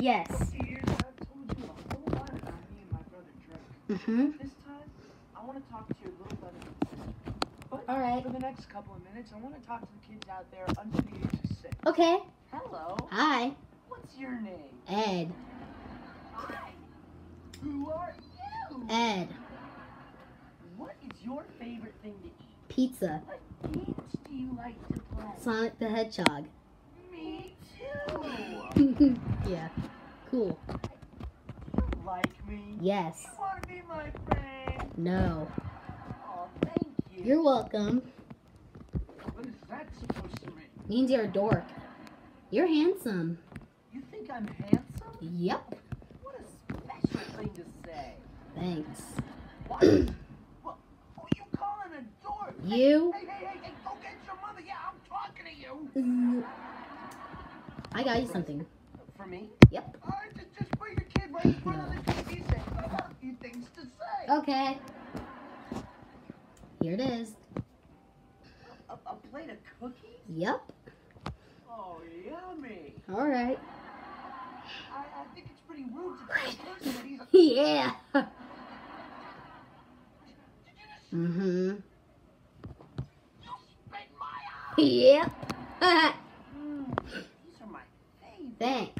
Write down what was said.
Yes. Years, I've told you a whole lot about me and my brother Drake. Mm-hmm. This time, I want to talk to your little brother and sister. But All right. for the next couple of minutes, I want to talk to the kids out there under the age of six. Okay. Hello. Hi. What's your name? Ed. Hi. Who are you? Ed. What is your favorite thing to eat? Pizza. What games do you like to play? Sonic the Hedgehog. Me too. yeah. Cool. You like me? Yes. You want to be my friend? No. Oh, thank you. You're welcome. What is that supposed to mean? Means you're a dork. You're handsome. You think I'm handsome? Yep. What a special thing to say. Thanks. What? what? Who you calling a dork? You? Hey, hey, hey, hey, go get your mother. Yeah, I'm talking to you. Mm. I got you something. For me? Yep. All right, just, just bring the kid right in front of the TV set. I got a few things to say. Okay. Here it is. A, a plate of cookies? Yep. Oh, yummy. All right. I, I think it's pretty rude to tell a person that he's a... Yeah. Did you just... Mm-hmm. You spit my eye! Yep. Mm, these are my favorite. Thanks.